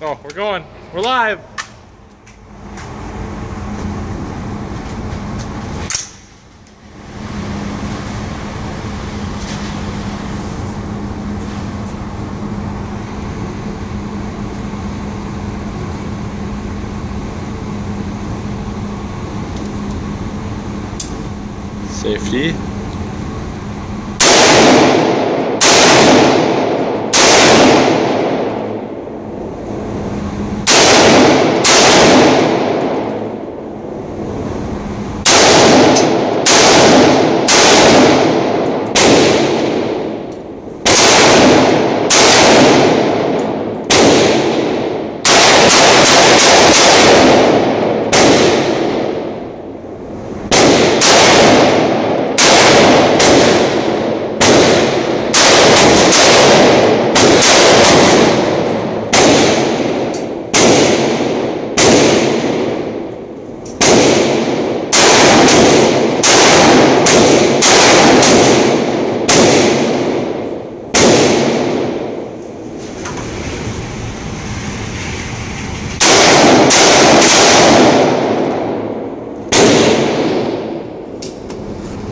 Oh, we're going. We're live. Safety.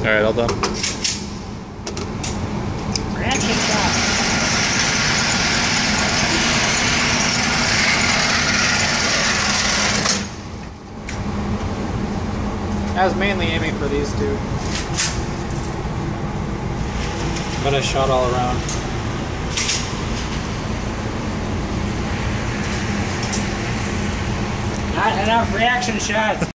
All right, all done. Reaction shot. I was mainly aiming for these two. But I shot all around. Not enough reaction shots.